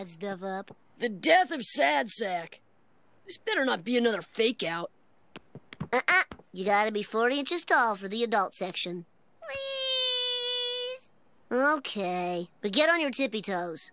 that stuff up. The death of Sad Sack. This better not be another fake out. Uh-uh. You gotta be 40 inches tall for the adult section. Please. Okay, but get on your tippy toes.